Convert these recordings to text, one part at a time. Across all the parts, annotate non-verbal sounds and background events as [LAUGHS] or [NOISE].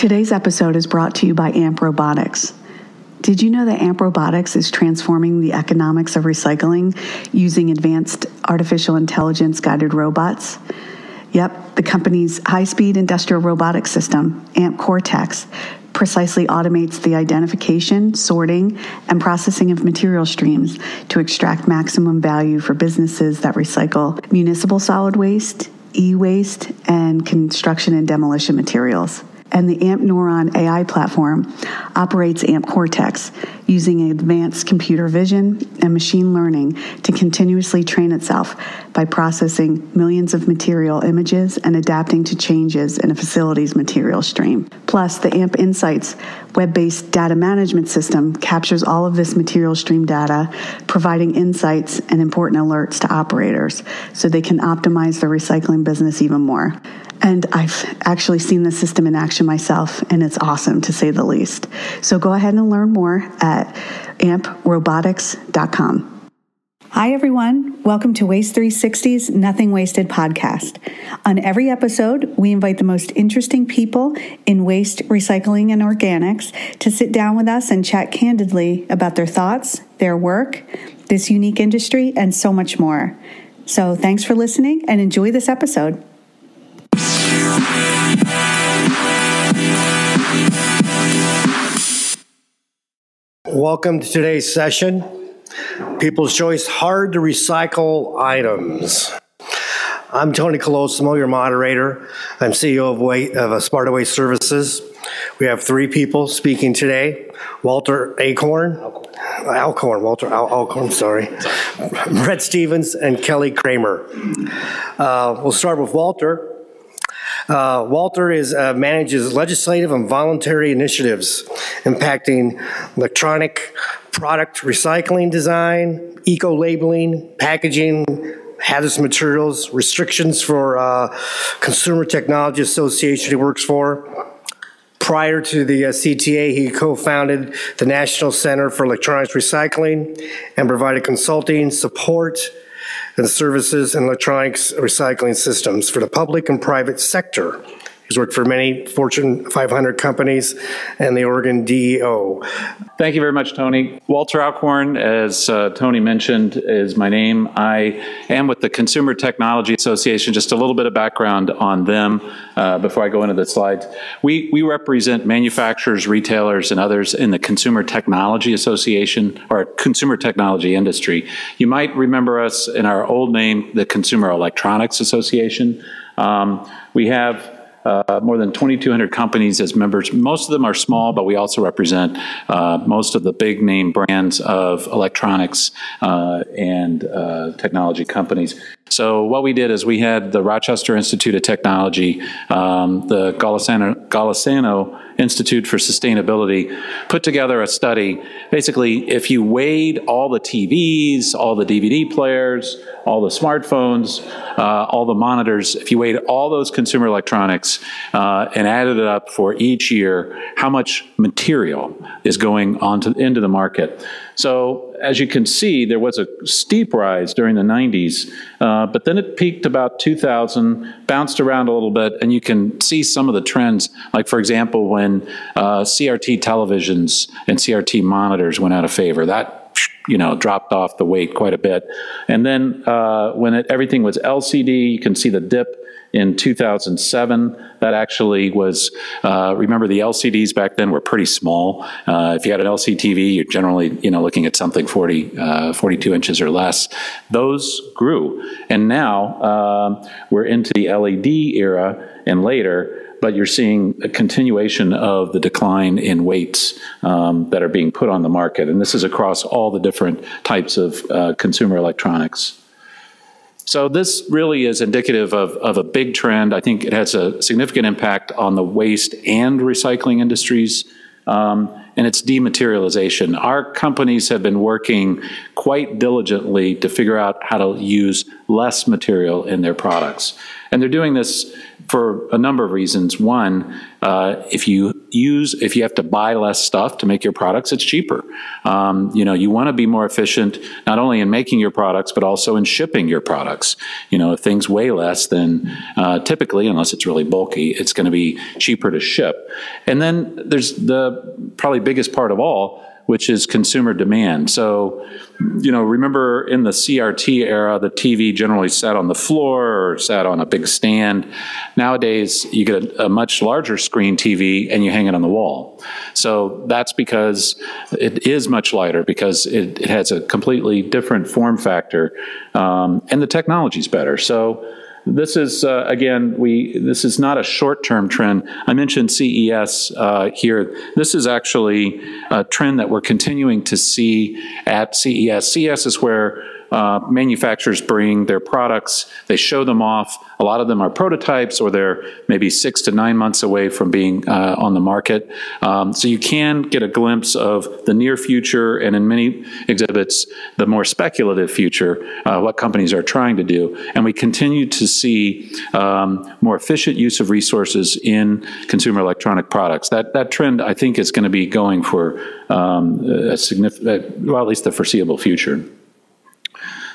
Today's episode is brought to you by AMP Robotics. Did you know that AMP Robotics is transforming the economics of recycling using advanced artificial intelligence guided robots? Yep, the company's high speed industrial robotics system, AMP Cortex, precisely automates the identification, sorting, and processing of material streams to extract maximum value for businesses that recycle municipal solid waste, e waste, and construction and demolition materials and the AMP Neuron AI platform operates AMP Cortex using advanced computer vision and machine learning to continuously train itself by processing millions of material images and adapting to changes in a facility's material stream. Plus, the AMP Insights web based data management system captures all of this material stream data, providing insights and important alerts to operators so they can optimize their recycling business even more. And I've actually seen the system in action myself, and it's awesome to say the least. So go ahead and learn more at amprobotics.com. Hi, everyone. Welcome to Waste 360's Nothing Wasted podcast. On every episode, we invite the most interesting people in waste, recycling, and organics to sit down with us and chat candidly about their thoughts, their work, this unique industry, and so much more. So, thanks for listening and enjoy this episode. Welcome to today's session. People's Choice Hard to Recycle Items. I'm Tony Colosimo, your moderator. I'm CEO of, Way, of Sparta Waste Services. We have three people speaking today Walter Acorn, Alcorn, Walter Al- Alcorn, sorry, Brett Stevens, and Kelly Cramer. Uh, we'll start with Walter. Uh, Walter is uh, manages legislative and voluntary initiatives impacting electronic product recycling design, eco labeling, packaging, hazardous materials, restrictions for uh, Consumer Technology Association he works for. Prior to the uh, CTA, he co-founded the National Center for Electronics Recycling and provided consulting support and services and electronics recycling systems for the public and private sector. He's worked for many Fortune 500 companies and the Oregon DEQ. Thank you very much, Tony. Walter Alcorn, as uh, Tony mentioned, is my name. I am with the Consumer Technology Association. Just a little bit of background on them uh, before I go into the slides. We, we represent manufacturers, retailers, and others in the Consumer Technology Association or consumer technology industry. You might remember us in our old name, the Consumer Electronics Association. Um, we have uh, more than 2,200 companies as members. Most of them are small, but we also represent uh, most of the big name brands of electronics uh, and uh, technology companies. So what we did is we had the Rochester Institute of Technology, um, the Golisano, Golisano Institute for Sustainability, put together a study. Basically, if you weighed all the TVs, all the DVD players, all the smartphones, uh, all the monitors, if you weighed all those consumer electronics uh, and added it up for each year, how much material is going onto into the market. So as you can see, there was a steep rise during the 90s, uh, but then it peaked about 2000, bounced around a little bit, and you can see some of the trends. Like, for example, when uh, CRT televisions and CRT monitors went out of favor, that you know dropped off the weight quite a bit. And then uh, when it, everything was LCD, you can see the dip in 2007. That actually was, uh, remember the LCDs back then were pretty small. Uh, if you had an LCD TV, you're generally, you know, looking at something 40, uh, 42 inches or less. Those grew. And now um, we're into the LED era and later, but you're seeing a continuation of the decline in weights um, that are being put on the market. And this is across all the different types of uh, consumer electronics. So this really is indicative of, of a big trend. I think it has a significant impact on the waste and recycling industries. Um, and it's dematerialization. Our companies have been working quite diligently to figure out how to use less material in their products. And they're doing this for a number of reasons. One, uh, if you use, if you have to buy less stuff to make your products, it's cheaper. Um, you know, you want to be more efficient, not only in making your products, but also in shipping your products. You know, if things weigh less, than uh, typically, unless it's really bulky, it's going to be cheaper to ship. And then there's the probably biggest part of all, which is consumer demand. So, you know, remember in the CRT era, the TV generally sat on the floor or sat on a big stand. Nowadays, you get a, a much larger screen TV and you hang it on the wall. So that's because it is much lighter because it, it has a completely different form factor um, and the technology is better. So, this is uh, again, we this is not a short-term trend. I mentioned CES uh, here. This is actually a trend that we're continuing to see at CES. CES is where uh, manufacturers bring their products, they show them off. A lot of them are prototypes or they're maybe six to nine months away from being uh, on the market. Um, so you can get a glimpse of the near future and in many exhibits, the more speculative future, uh, what companies are trying to do. And we continue to see um, more efficient use of resources in consumer electronic products. That, that trend, I think, is going to be going for um, a significant, well, at least the foreseeable future.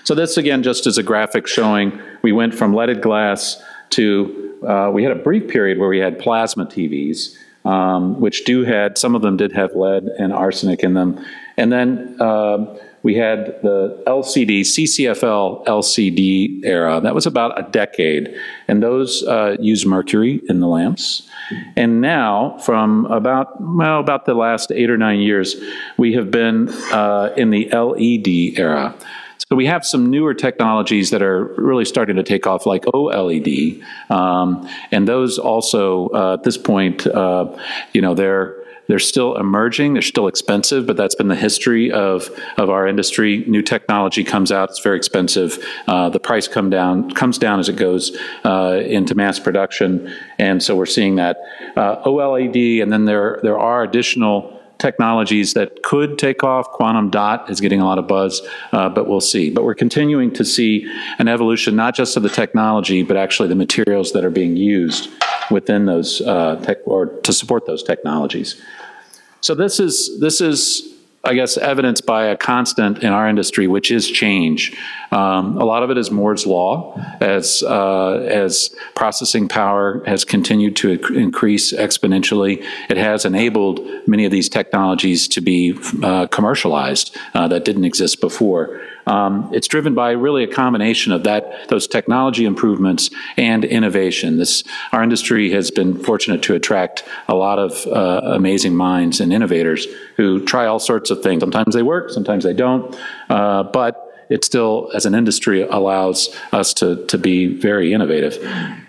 So this again, just as a graphic showing, we went from leaded glass to, uh, we had a brief period where we had plasma TVs, um, which do had, some of them did have lead and arsenic in them. And then uh, we had the LCD, CCFL LCD era. That was about a decade. And those uh, used mercury in the lamps. And now, from about, well, about the last eight or nine years, we have been uh, in the LED era. So we have some newer technologies that are really starting to take off, like OLED, um, and those also uh, at this point, uh, you know, they're they're still emerging. They're still expensive, but that's been the history of, of our industry. New technology comes out; it's very expensive. Uh, the price come down comes down as it goes uh, into mass production, and so we're seeing that uh, OLED. And then there there are additional technologies that could take off. Quantum dot is getting a lot of buzz, uh, but we'll see. But we're continuing to see an evolution, not just of the technology, but actually the materials that are being used within those uh, tech or to support those technologies. So this is this is I guess, evidenced by a constant in our industry, which is change. Um, a lot of it is Moore's law, as uh, as processing power has continued to increase exponentially. It has enabled many of these technologies to be uh, commercialized uh, that didn't exist before. Um, it's driven by really a combination of that, those technology improvements and innovation. This, our industry has been fortunate to attract a lot of uh, amazing minds and innovators who try all sorts of things. Sometimes they work, sometimes they don't, uh, but it still, as an industry, allows us to, to be very innovative.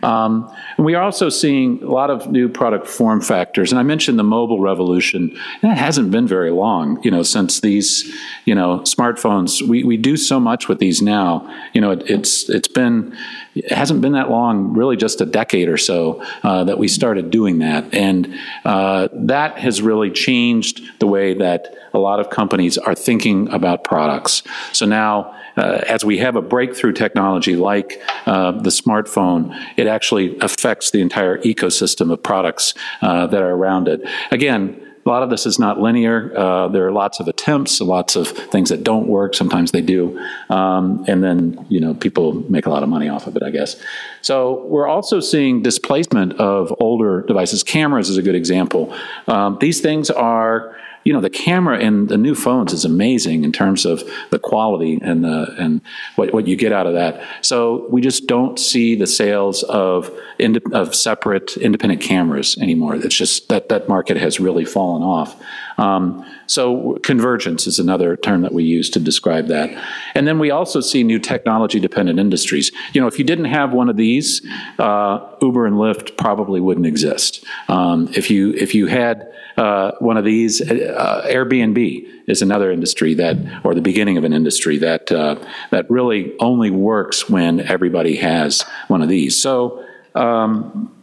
Um, and we are also seeing a lot of new product form factors. And I mentioned the mobile revolution. It hasn't been very long, you know, since these, you know, smartphones. We, we do so much with these now. You know, it, it's it's been it hasn't been that long, really just a decade or so, uh, that we started doing that. And uh, that has really changed the way that a lot of companies are thinking about products. So now, uh, as we have a breakthrough technology like uh, the smartphone, it actually affects the entire ecosystem of products uh, that are around it. Again, a lot of this is not linear. Uh, there are lots of attempts, lots of things that don't work. Sometimes they do. Um, and then, you know, people make a lot of money off of it, I guess. So we're also seeing displacement of older devices. Cameras is a good example. Um, these things are you know, the camera in the new phones is amazing in terms of the quality and the, and what, what you get out of that. So we just don't see the sales of of separate independent cameras anymore. It's just that that market has really fallen off. Um, so convergence is another term that we use to describe that. And then we also see new technology dependent industries. You know, if you didn't have one of these, uh, Uber and Lyft probably wouldn't exist. Um, if you if you had uh, one of these, uh, Airbnb is another industry that, or the beginning of an industry that uh, that really only works when everybody has one of these. So. Um,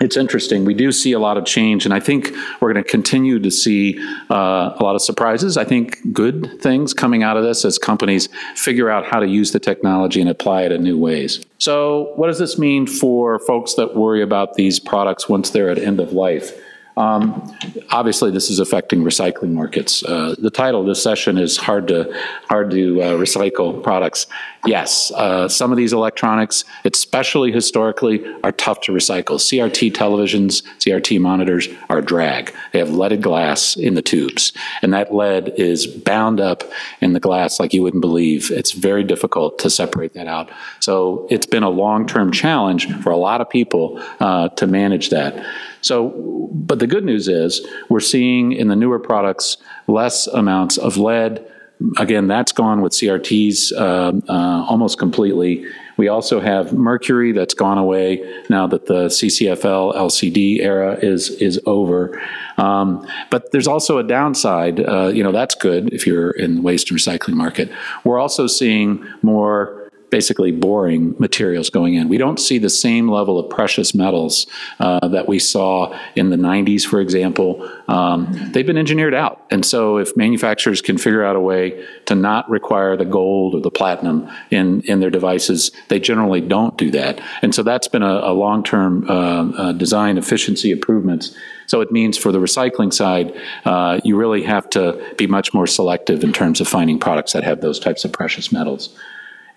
it's interesting. We do see a lot of change, and I think we're going to continue to see uh, a lot of surprises. I think good things coming out of this as companies figure out how to use the technology and apply it in new ways. So, what does this mean for folks that worry about these products once they're at end of life? Um, obviously, this is affecting recycling markets. Uh, the title of this session is "Hard to Hard to uh, Recycle Products." Yes, uh, some of these electronics, especially historically, are tough to recycle. CRT televisions, CRT monitors are drag. They have leaded glass in the tubes, and that lead is bound up in the glass like you wouldn't believe. It's very difficult to separate that out. So it's been a long-term challenge for a lot of people uh, to manage that. So, but the good news is we're seeing in the newer products less amounts of lead. Again, that's gone with CRTs uh, uh, almost completely. We also have mercury that's gone away now that the CCFL LCD era is is over. Um, but there's also a downside. Uh, you know that's good if you're in the waste and recycling market. We're also seeing more basically boring materials going in. We don't see the same level of precious metals uh, that we saw in the 90s, for example. Um, they've been engineered out. And so if manufacturers can figure out a way to not require the gold or the platinum in, in their devices, they generally don't do that. And so that's been a, a long-term uh, uh, design efficiency improvements. So it means for the recycling side, uh, you really have to be much more selective in terms of finding products that have those types of precious metals.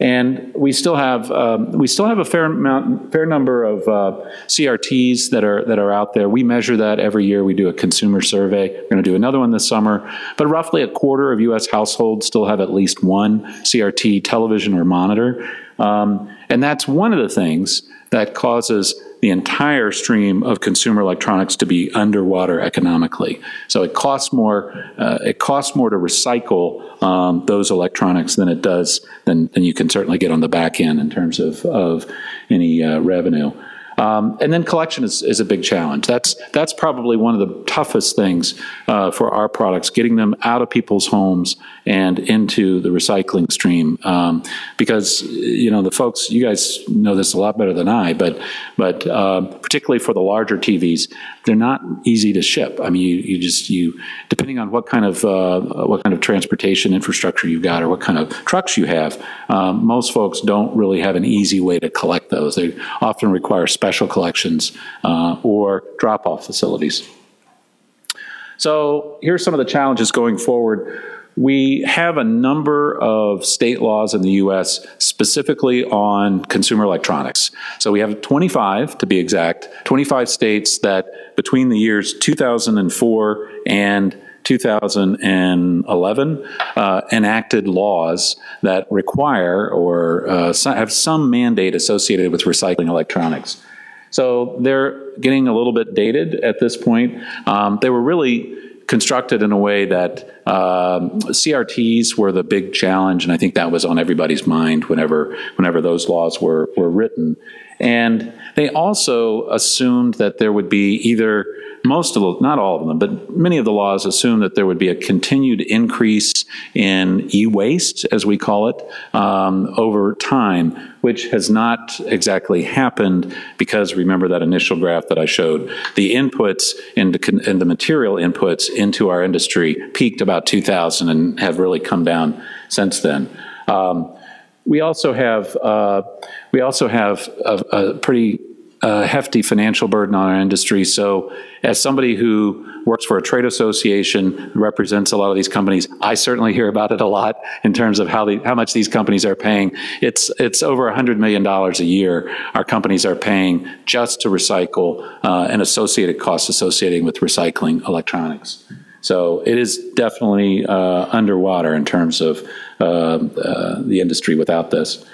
And we still have um, we still have a fair amount, fair number of uh, CRTs that are that are out there. We measure that every year. We do a consumer survey. We're going to do another one this summer. But roughly a quarter of U.S. households still have at least one CRT television or monitor, um, and that's one of the things that causes the entire stream of consumer electronics to be underwater economically. So it costs more. Uh, it costs more to recycle um, those electronics than it does than, than you can certainly get on the back end in terms of of any uh, revenue. Um, and then collection is, is a big challenge. That's that's probably one of the toughest things uh, for our products, getting them out of people's homes and into the recycling stream. Um, because you know the folks, you guys know this a lot better than I, but but uh, particularly for the larger TVs, they're not easy to ship. I mean, you, you just you depending on what kind of uh, what kind of transportation infrastructure you've got or what kind of trucks you have. Um, most folks don't really have an easy way to collect those. They often require special collections uh, or drop off facilities. So here's some of the challenges going forward. We have a number of state laws in the U.S. specifically on consumer electronics. So we have 25, to be exact, 25 states that between the years 2004 and 2011 uh, enacted laws that require or uh, have some mandate associated with recycling electronics. So they're getting a little bit dated at this point. Um, they were really constructed in a way that um, CRTs were the big challenge, and I think that was on everybody's mind whenever whenever those laws were were written. And they also assumed that there would be either most of the, not all of them, but many of the laws assume that there would be a continued increase in e-waste, as we call it, um, over time, which has not exactly happened because remember that initial graph that I showed. The inputs and the material inputs into our industry peaked about 2000 and have really come down since then. Um, we also have uh, we also have a, a pretty a hefty financial burden on our industry. So, as somebody who works for a trade association, represents a lot of these companies, I certainly hear about it a lot in terms of how the, how much these companies are paying. It's it's over hundred million dollars a year our companies are paying just to recycle uh, and associated costs associated with recycling electronics. So it is definitely uh, underwater in terms of uh, uh the industry without this.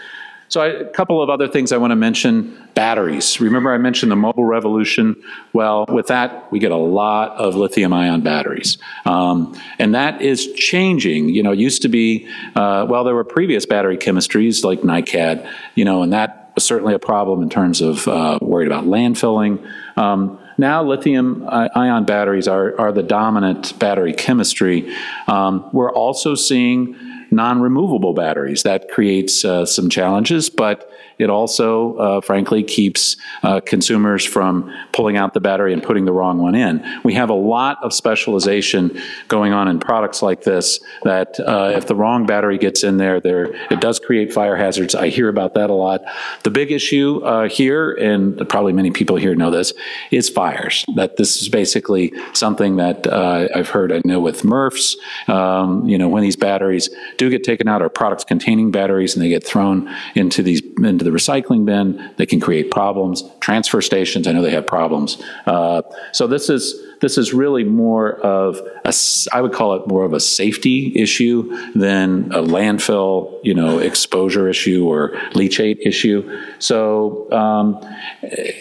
So I, a couple of other things I want to mention. Batteries. Remember I mentioned the mobile revolution? Well, with that, we get a lot of lithium ion batteries. Um, and that is changing. You know, it used to be, uh, well, there were previous battery chemistries like NiCad, you know, and that was certainly a problem in terms of uh, worried about landfilling. Um, now lithium ion batteries are, are the dominant battery chemistry. Um, we're also seeing non removable batteries. That creates uh, some challenges, but it also, uh, frankly, keeps uh, consumers from pulling out the battery and putting the wrong one in. We have a lot of specialization going on in products like this that uh, if the wrong battery gets in there, there it does create fire hazards. I hear about that a lot. The big issue uh, here, and probably many people here know this, is fires. That this is basically something that uh, I've heard. I know with MRFs, um, you know, when these batteries do get taken out, or products containing batteries, and they get thrown into these into the recycling bin, they can create problems. Transfer stations, I know they have problems. Uh, so this is this is really more of a, I would call it more of a safety issue than a landfill, you know, exposure issue or leachate issue. So, um,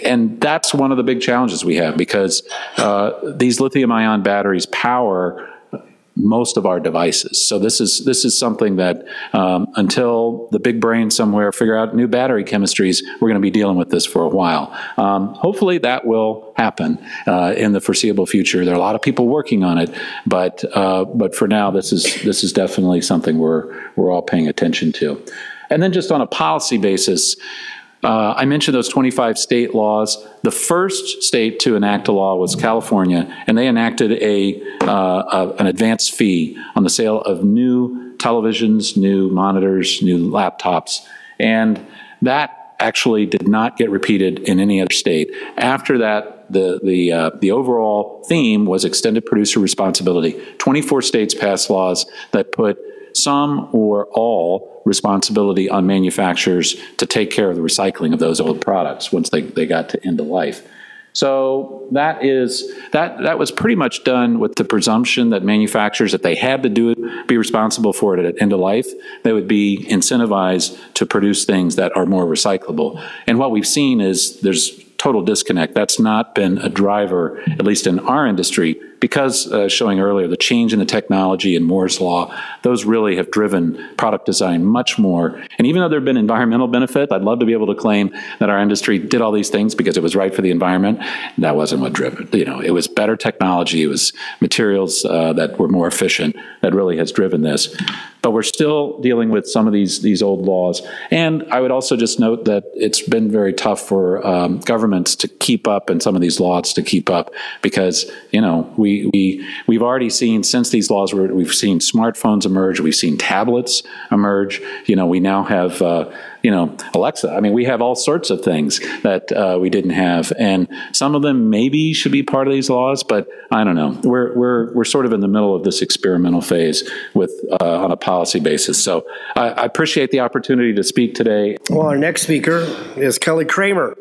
and that's one of the big challenges we have because uh, these lithium ion batteries power most of our devices. So this is this is something that um, until the big brain somewhere figure out new battery chemistries, we're going to be dealing with this for a while. Um, hopefully that will happen uh, in the foreseeable future. There are a lot of people working on it, but uh, but for now, this is this is definitely something we're we're all paying attention to. And then just on a policy basis. Uh, I mentioned those 25 state laws. The first state to enact a law was California, and they enacted a, uh, a, an advance fee on the sale of new televisions, new monitors, new laptops, and that actually did not get repeated in any other state. After that, the the uh, the overall theme was extended producer responsibility. 24 states passed laws that put some or all responsibility on manufacturers to take care of the recycling of those old products once they, they got to end of life. So that is that that was pretty much done with the presumption that manufacturers, if they had to do it, be responsible for it at end of life, they would be incentivized to produce things that are more recyclable. And what we've seen is there's total disconnect. That's not been a driver, at least in our industry, because uh, showing earlier the change in the technology and Moore's law, those really have driven product design much more. And even though there have been environmental benefits, I'd love to be able to claim that our industry did all these things because it was right for the environment. That wasn't what driven. You know, it was better technology, it was materials uh, that were more efficient that really has driven this but we're still dealing with some of these these old laws. And I would also just note that it's been very tough for um, governments to keep up and some of these laws to keep up because you know we we we've already seen since these laws were we've seen smartphones emerge, we've seen tablets emerge. You know, we now have. Uh, you know, Alexa. I mean, we have all sorts of things that uh, we didn't have, and some of them maybe should be part of these laws, but I don't know. We're we're we're sort of in the middle of this experimental phase with uh, on a policy basis. So I, I appreciate the opportunity to speak today. Well, our next speaker is Kelly Cramer.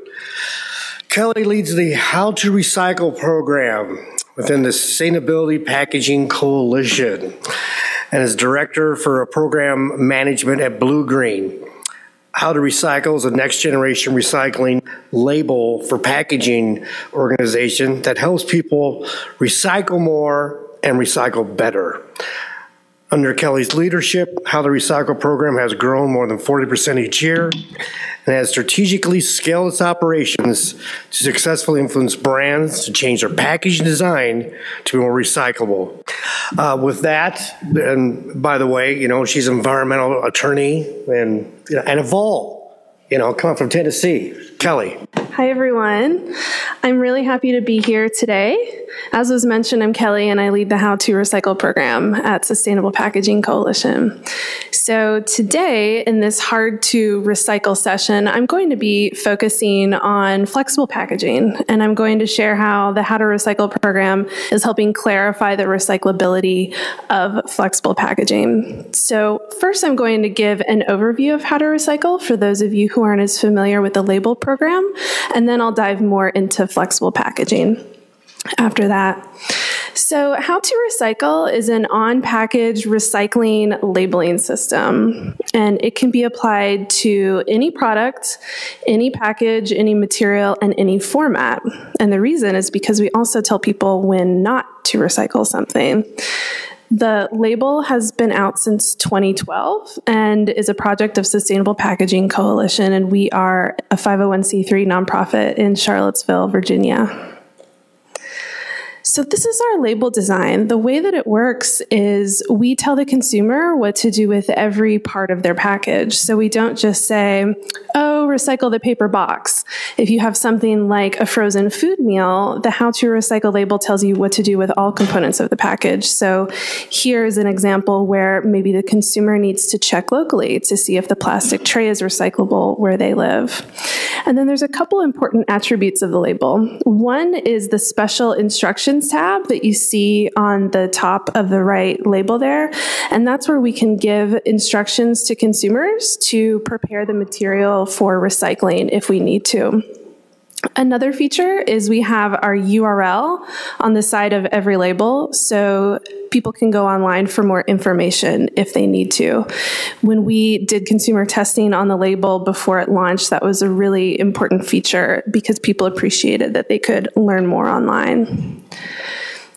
Kelly leads the How to Recycle program within the Sustainability Packaging Coalition and is director for a program management at Blue Green. How to Recycle is a next generation recycling label for packaging organization that helps people recycle more and recycle better. Under Kelly's leadership, How to Recycle program has grown more than 40% each year and has strategically scaled its operations to successfully influence brands to change their packaging design to be more recyclable. Uh, with that, and by the way, you know, she's an environmental attorney and, and a vol, you know, coming from Tennessee. Kelly. Hi, everyone. I'm really happy to be here today. As was mentioned, I'm Kelly and I lead the How to Recycle program at Sustainable Packaging Coalition. So, today in this hard to recycle session, I'm going to be focusing on flexible packaging and I'm going to share how the How to Recycle program is helping clarify the recyclability of flexible packaging. So, first, I'm going to give an overview of how to recycle for those of you who aren't as familiar with the label program, and then I'll dive more into flexible packaging after that. So, How to Recycle is an on package recycling labeling system, and it can be applied to any product, any package, any material, and any format. And the reason is because we also tell people when not to recycle something. The label has been out since 2012 and is a project of Sustainable Packaging Coalition, and we are a 501c3 nonprofit in Charlottesville, Virginia. So this is our label design. The way that it works is we tell the consumer what to do with every part of their package. So we don't just say, oh, recycle the paper box. If you have something like a frozen food meal, the how to recycle label tells you what to do with all components of the package. So here's an example where maybe the consumer needs to check locally to see if the plastic tray is recyclable where they live. And then there's a couple important attributes of the label. One is the special instructions tab that you see on the top of the right label there. And that's where we can give instructions to consumers to prepare the material for recycling if we need to. Another feature is we have our URL on the side of every label, so people can go online for more information if they need to. When we did consumer testing on the label before it launched, that was a really important feature because people appreciated that they could learn more online.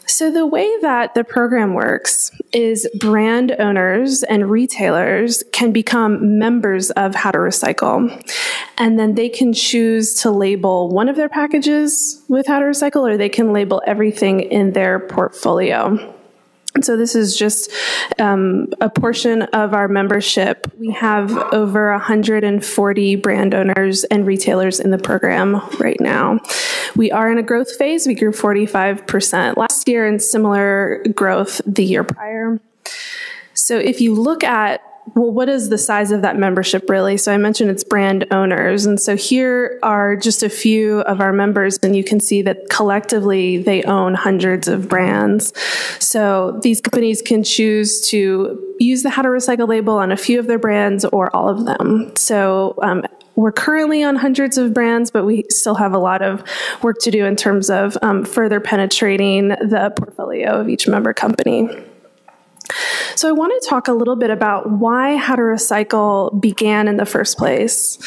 So, the way that the program works is brand owners and retailers can become members of How to Recycle. And then they can choose to label one of their packages with How to Recycle, or they can label everything in their portfolio. So this is just um, a portion of our membership. We have over 140 brand owners and retailers in the program right now. We are in a growth phase. We grew 45% last year and similar growth the year prior. So if you look at well, what is the size of that membership really? So I mentioned it's brand owners. And so here are just a few of our members, and you can see that collectively they own hundreds of brands. So these companies can choose to use the How to Recycle label on a few of their brands or all of them. So um, we're currently on hundreds of brands, but we still have a lot of work to do in terms of um, further penetrating the portfolio of each member company. So, I want to talk a little bit about why How to Recycle began in the first place.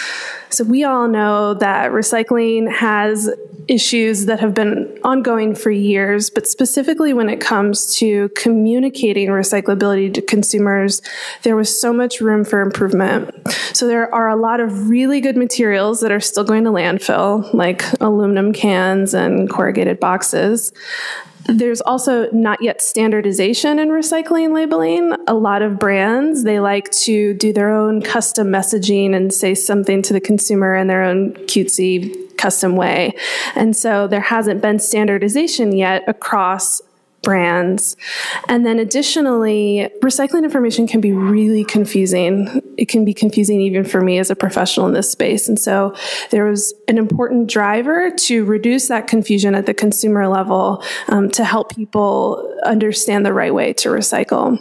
So, we all know that recycling has issues that have been ongoing for years, but specifically when it comes to communicating recyclability to consumers, there was so much room for improvement. So, there are a lot of really good materials that are still going to landfill, like aluminum cans and corrugated boxes. There's also not yet standardization in recycling labeling. A lot of brands, they like to do their own custom messaging and say something to the consumer in their own cutesy custom way. And so there hasn't been standardization yet across brands. And then additionally, recycling information can be really confusing. It can be confusing even for me as a professional in this space. And so there was an important driver to reduce that confusion at the consumer level um, to help people understand the right way to recycle.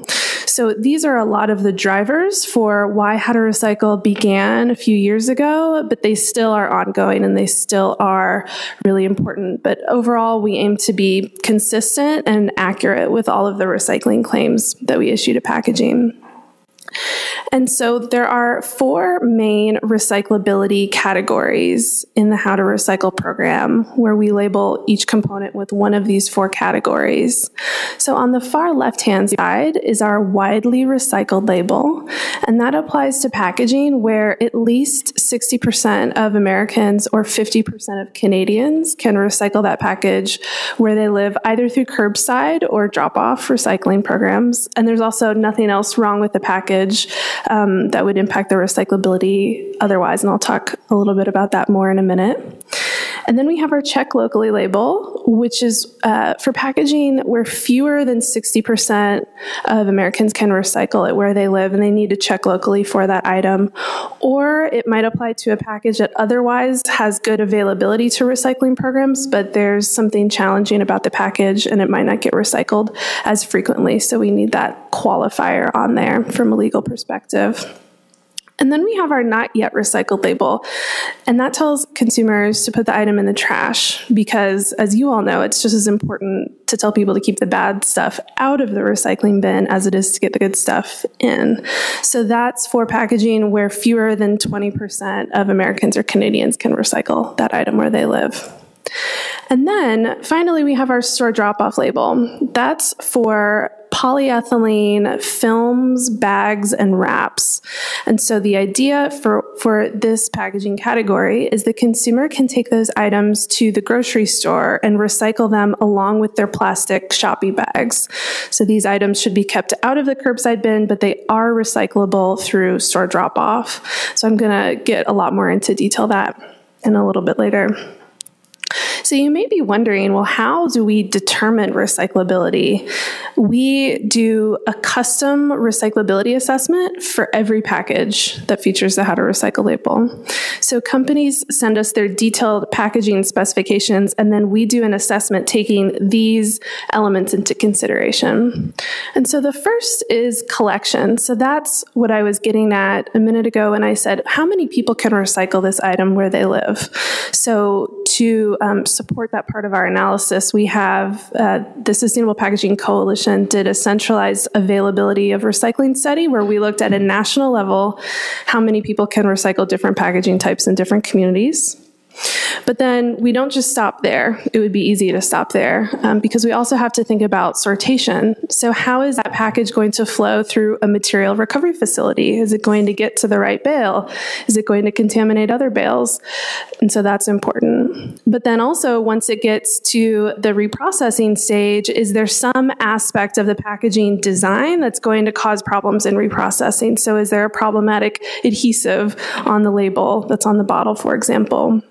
So these are a lot of the drivers for why How to Recycle began a few years ago, but they still are ongoing and they still are really important. But overall, we aim to be consistent and accurate with all of the recycling claims that we issue to packaging. And so there are four main recyclability categories in the How to Recycle program where we label each component with one of these four categories. So on the far left hand side is our widely recycled label, and that applies to packaging where at least 60% of Americans or 50% of Canadians can recycle that package where they live either through curbside or drop off recycling programs. And there's also nothing else wrong with the package um, that would impact the recyclability otherwise. And I'll talk a little bit about that more in a minute. And then we have our check locally label, which is uh, for packaging where fewer than 60% of Americans can recycle it where they live and they need to check locally for that item. Or it might apply to a package that otherwise has good availability to recycling programs, but there's something challenging about the package and it might not get recycled as frequently. So we need that qualifier on there from a legal perspective. And then we have our not yet recycled label. And that tells consumers to put the item in the trash because, as you all know, it's just as important to tell people to keep the bad stuff out of the recycling bin as it is to get the good stuff in. So that's for packaging where fewer than 20% of Americans or Canadians can recycle that item where they live. And then finally, we have our store drop off label. That's for polyethylene films, bags, and wraps. And so the idea for, for this packaging category is the consumer can take those items to the grocery store and recycle them along with their plastic shopping bags. So these items should be kept out of the curbside bin, but they are recyclable through store drop off. So I'm going to get a lot more into detail that in a little bit later. So you may be wondering, well, how do we determine recyclability? We do a custom recyclability assessment for every package that features the How to Recycle label. So companies send us their detailed packaging specifications, and then we do an assessment taking these elements into consideration. And so the first is collection. So that's what I was getting at a minute ago when I said, how many people can recycle this item where they live? So to um, support that part of our analysis, we have uh, the Sustainable Packaging Coalition did a centralized availability of recycling study where we looked at a national level how many people can recycle different packaging types in different communities. But then we don't just stop there. It would be easy to stop there um, because we also have to think about sortation. So, how is that package going to flow through a material recovery facility? Is it going to get to the right bale? Is it going to contaminate other bales? And so that's important. But then also, once it gets to the reprocessing stage, is there some aspect of the packaging design that's going to cause problems in reprocessing? So, is there a problematic adhesive on the label that's on the bottle, for example?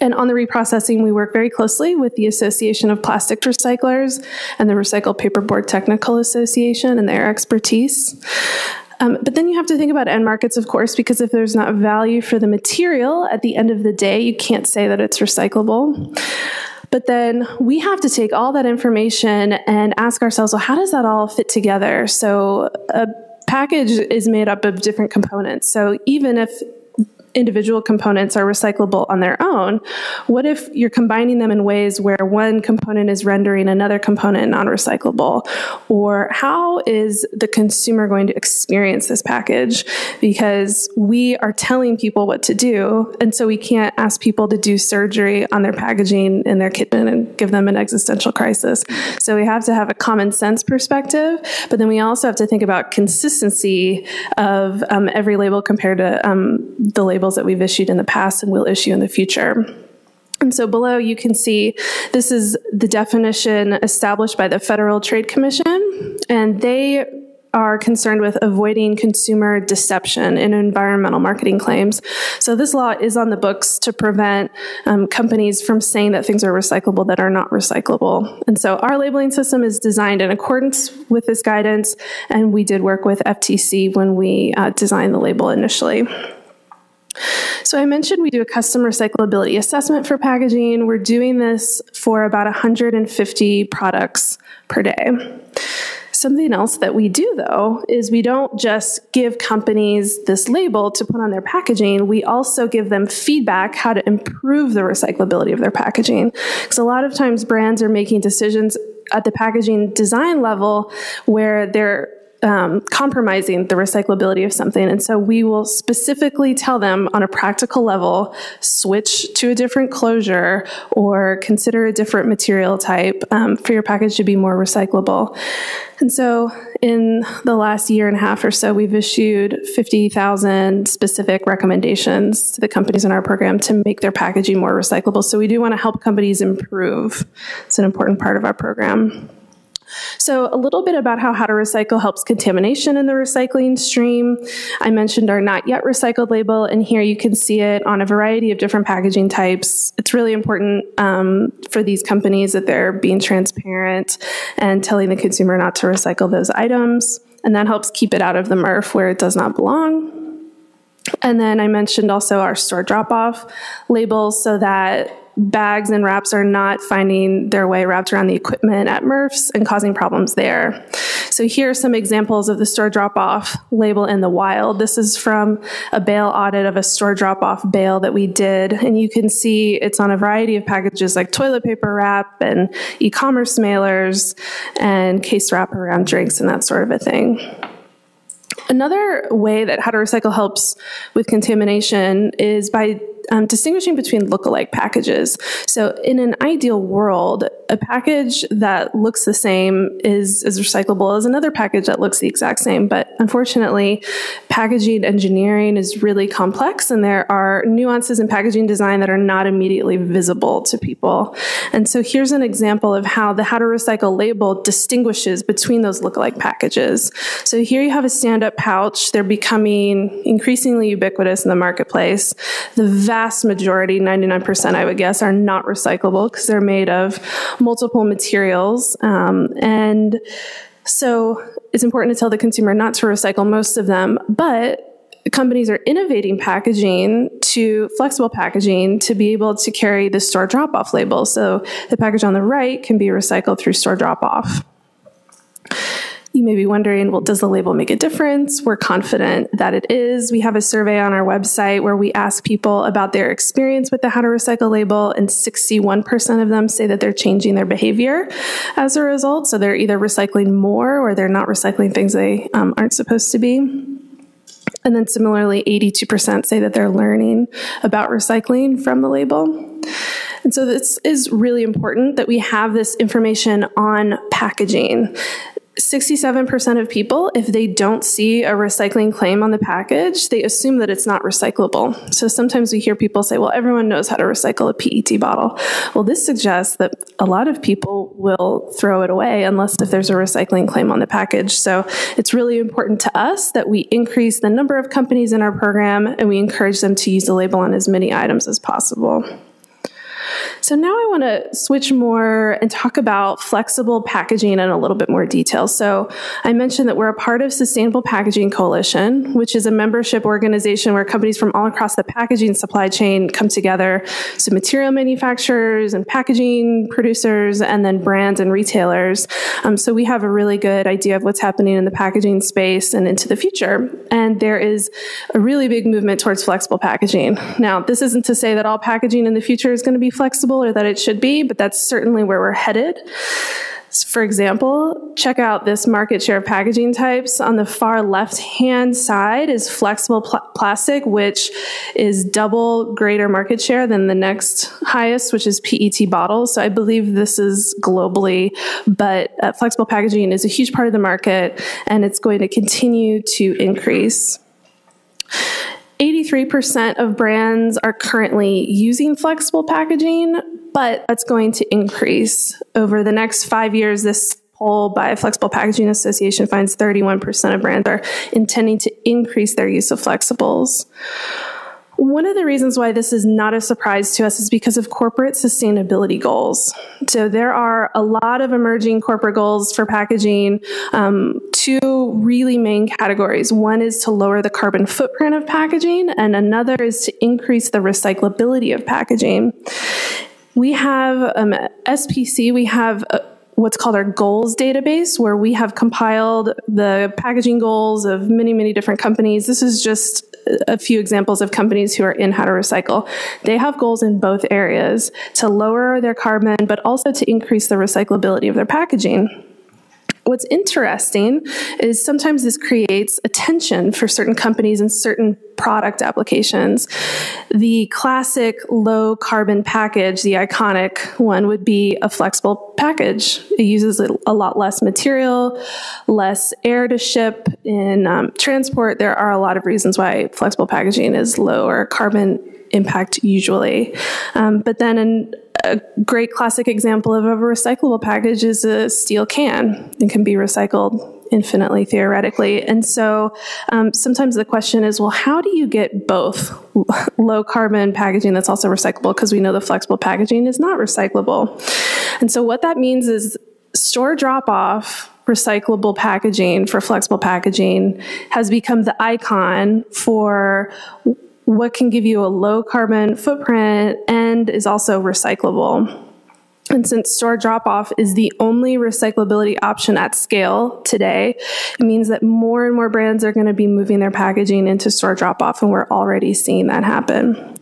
And on the reprocessing, we work very closely with the Association of Plastic Recyclers and the Recycled Paperboard Technical Association and their expertise. Um, but then you have to think about end markets, of course, because if there's not value for the material at the end of the day, you can't say that it's recyclable. But then we have to take all that information and ask ourselves, well, how does that all fit together? So a package is made up of different components. So even if individual components are recyclable on their own, what if you're combining them in ways where one component is rendering another component non-recyclable? Or how is the consumer going to experience this package? Because we are telling people what to do, and so we can't ask people to do surgery on their packaging in their kitchen and give them an existential crisis. So we have to have a common sense perspective, but then we also have to think about consistency of um, every label compared to um, the label labels that we've issued in the past and will issue in the future. And so below you can see this is the definition established by the Federal Trade Commission, and they are concerned with avoiding consumer deception in environmental marketing claims. So this law is on the books to prevent um, companies from saying that things are recyclable that are not recyclable. And so our labeling system is designed in accordance with this guidance, and we did work with FTC when we uh, designed the label initially. So I mentioned we do a custom recyclability assessment for packaging. We're doing this for about 150 products per day. Something else that we do though is we don't just give companies this label to put on their packaging, we also give them feedback how to improve the recyclability of their packaging. Because a lot of times brands are making decisions at the packaging design level where they're um, compromising the recyclability of something. And so we will specifically tell them on a practical level, switch to a different closure or consider a different material type um, for your package to be more recyclable. And so in the last year and a half or so, we've issued 50,000 specific recommendations to the companies in our program to make their packaging more recyclable. So we do want to help companies improve. It's an important part of our program. So, a little bit about how How to Recycle helps contamination in the recycling stream. I mentioned our not yet recycled label, and here you can see it on a variety of different packaging types. It's really important um, for these companies that they're being transparent and telling the consumer not to recycle those items, and that helps keep it out of the MRF where it does not belong. And then I mentioned also our store drop off labels so that bags and wraps are not finding their way wrapped around the equipment at MRFs and causing problems there. So here are some examples of the store drop-off label in the wild. This is from a bale audit of a store drop-off bale that we did. And you can see it's on a variety of packages like toilet paper wrap and e-commerce mailers and case wrap around drinks and that sort of a thing. Another way that How to Recycle helps with contamination is by um, distinguishing between look-alike packages. So in an ideal world, a package that looks the same is as recyclable as another package that looks the exact same. But unfortunately, packaging engineering is really complex and there are nuances in packaging design that are not immediately visible to people. And so here's an example of how the how to recycle label distinguishes between those look-alike packages. So here you have a stand-up pouch. They're becoming increasingly ubiquitous in the marketplace. The vast majority, 99% I would guess, are not recyclable because they're made of multiple materials. Um, and so it's important to tell the consumer not to recycle most of them, but companies are innovating packaging to flexible packaging to be able to carry the store drop off label. So the package on the right can be recycled through store drop off. You may be wondering, well, does the label make a difference? We're confident that it is. We have a survey on our website where we ask people about their experience with the How to Recycle label, and 61% of them say that they're changing their behavior as a result. So they're either recycling more or they're not recycling things they um, aren't supposed to be. And then similarly, 82% say that they're learning about recycling from the label. And so this is really important that we have this information on packaging. 67% of people, if they don't see a recycling claim on the package, they assume that it's not recyclable. So sometimes we hear people say, well, everyone knows how to recycle a PET bottle. Well, this suggests that a lot of people will throw it away unless if there's a recycling claim on the package. So it's really important to us that we increase the number of companies in our program and we encourage them to use the label on as many items as possible. So now I want to switch more and talk about flexible packaging in a little bit more detail. So I mentioned that we're a part of Sustainable Packaging Coalition, which is a membership organization where companies from all across the packaging supply chain come together. So material manufacturers and packaging producers, and then brands and retailers. Um, so we have a really good idea of what's happening in the packaging space and into the future. And there is a really big movement towards flexible packaging. Now, this isn't to say that all packaging in the future is going to be flexible or that it should be, but that's certainly where we're headed. For example, check out this market share of packaging types. On the far left hand side is flexible pl plastic, which is double greater market share than the next highest, which is PET bottles. So I believe this is globally, but uh, flexible packaging is a huge part of the market and it's going to continue to increase. 83% of brands are currently using flexible packaging, but that's going to increase over the next five years. This poll by Flexible Packaging Association finds 31% of brands are intending to increase their use of flexibles. One of the reasons why this is not a surprise to us is because of corporate sustainability goals. So there are a lot of emerging corporate goals for packaging. Um, two really main categories. One is to lower the carbon footprint of packaging, and another is to increase the recyclability of packaging. We have um, SPC, we have a, what's called our goals database, where we have compiled the packaging goals of many, many different companies. This is just a few examples of companies who are in how to recycle. They have goals in both areas to lower their carbon, but also to increase the recyclability of their packaging. What's interesting is sometimes this creates attention for certain companies and certain product applications. The classic low carbon package, the iconic one, would be a flexible package. It uses a lot less material, less air to ship. In um, transport, there are a lot of reasons why flexible packaging is lower carbon impact usually. Um, but then in a great classic example of a recyclable package is a steel can. It can be recycled infinitely theoretically. And so um, sometimes the question is, well, how do you get both [LAUGHS] low carbon packaging that's also recyclable? Because we know the flexible packaging is not recyclable. And so what that means is store drop off recyclable packaging for flexible packaging has become the icon for what can give you a low carbon footprint and is also recyclable. And since store drop off is the only recyclability option at scale today, it means that more and more brands are going to be moving their packaging into store drop off, and we're already seeing that happen.